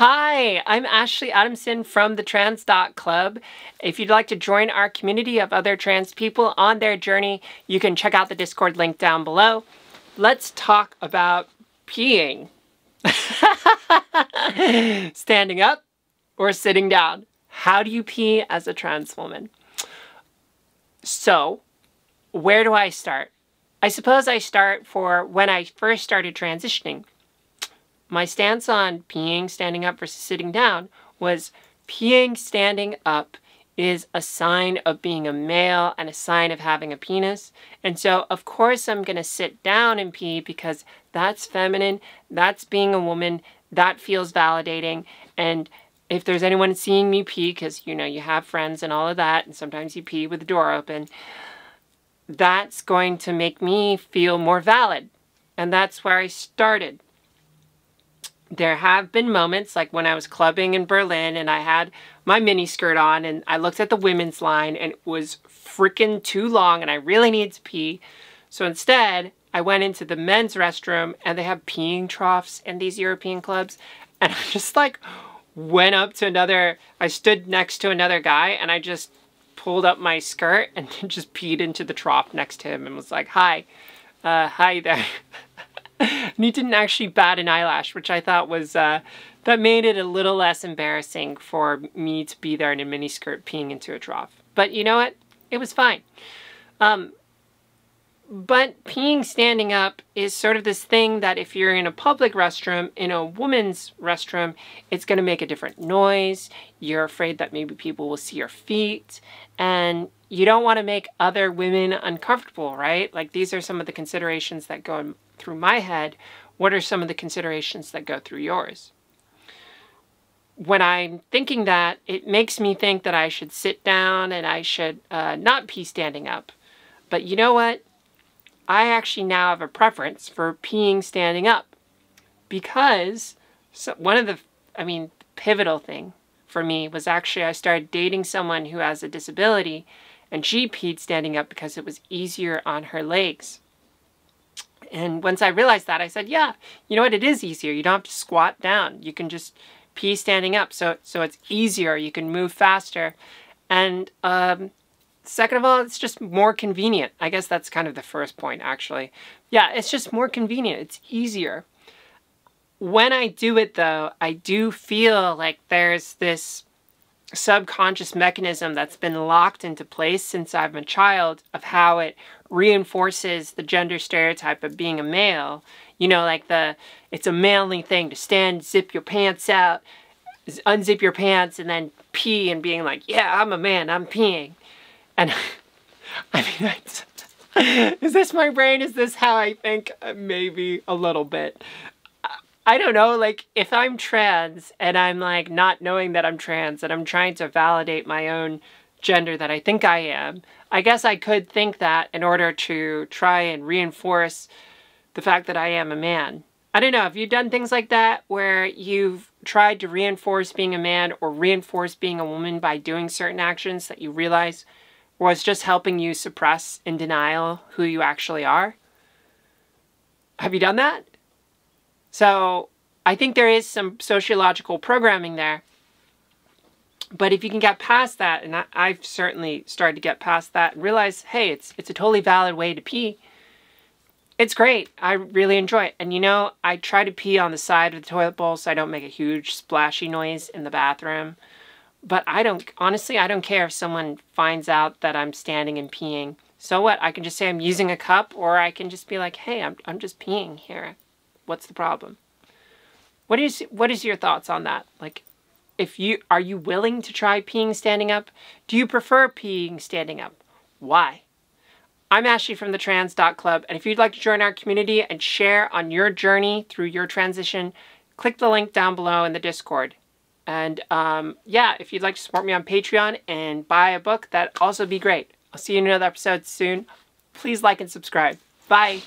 Hi, I'm Ashley Adamson from the Trans Dot Club. If you'd like to join our community of other trans people on their journey, you can check out the Discord link down below. Let's talk about peeing. Standing up or sitting down? How do you pee as a trans woman? So, where do I start? I suppose I start for when I first started transitioning. My stance on peeing standing up versus sitting down was peeing standing up is a sign of being a male and a sign of having a penis. And so, of course, I'm going to sit down and pee because that's feminine, that's being a woman, that feels validating. And if there's anyone seeing me pee, because you know, you have friends and all of that, and sometimes you pee with the door open, that's going to make me feel more valid. And that's where I started. There have been moments like when I was clubbing in Berlin and I had my mini skirt on and I looked at the women's line and it was freaking too long and I really needed to pee. So instead, I went into the men's restroom and they have peeing troughs in these European clubs. And I just like went up to another, I stood next to another guy and I just pulled up my skirt and just peed into the trough next to him and was like, hi, uh, hi there. and he didn't actually bat an eyelash, which I thought was, uh, that made it a little less embarrassing for me to be there in a miniskirt peeing into a trough. But you know what? It was fine. Um, but peeing standing up is sort of this thing that if you're in a public restroom, in a woman's restroom, it's going to make a different noise. You're afraid that maybe people will see your feet. And you don't want to make other women uncomfortable, right? Like these are some of the considerations that go through my head. What are some of the considerations that go through yours? When I'm thinking that, it makes me think that I should sit down and I should uh, not pee standing up. But you know what? I actually now have a preference for peeing standing up because so one of the, I mean, pivotal thing for me was actually I started dating someone who has a disability and she peed standing up because it was easier on her legs. And once I realized that, I said, yeah, you know what? It is easier. You don't have to squat down. You can just pee standing up. So, so it's easier. You can move faster. And um, Second of all, it's just more convenient. I guess that's kind of the first point, actually. Yeah, it's just more convenient. It's easier. When I do it, though, I do feel like there's this subconscious mechanism that's been locked into place since I'm a child of how it reinforces the gender stereotype of being a male. You know, like the it's a manly thing to stand, zip your pants out, unzip your pants, and then pee and being like, yeah, I'm a man, I'm peeing. And I mean, is this my brain? Is this how I think? Uh, maybe a little bit. I don't know, like, if I'm trans and I'm like not knowing that I'm trans and I'm trying to validate my own gender that I think I am, I guess I could think that in order to try and reinforce the fact that I am a man. I don't know, have you done things like that where you've tried to reinforce being a man or reinforce being a woman by doing certain actions that you realize was just helping you suppress in denial who you actually are? Have you done that? So I think there is some sociological programming there. But if you can get past that, and I, have certainly started to get past that and realize, hey, it's it's a totally valid way to pee. It's great. I really enjoy it. And you know, I try to pee on the side of the toilet bowl so I don't make a huge splashy noise in the bathroom. But I don't, honestly, I don't care if someone finds out that I'm standing and peeing. So what? I can just say I'm using a cup, or I can just be like, hey, I'm, I'm just peeing here. What's the problem? What is, what is your thoughts on that? Like, if you, are you willing to try peeing standing up? Do you prefer peeing standing up? Why? I'm Ashley from the Trans Club, and if you'd like to join our community and share on your journey through your transition, click the link down below in the Discord. And um, yeah, if you'd like to support me on Patreon and buy a book, that'd also be great. I'll see you in another episode soon. Please like and subscribe. Bye.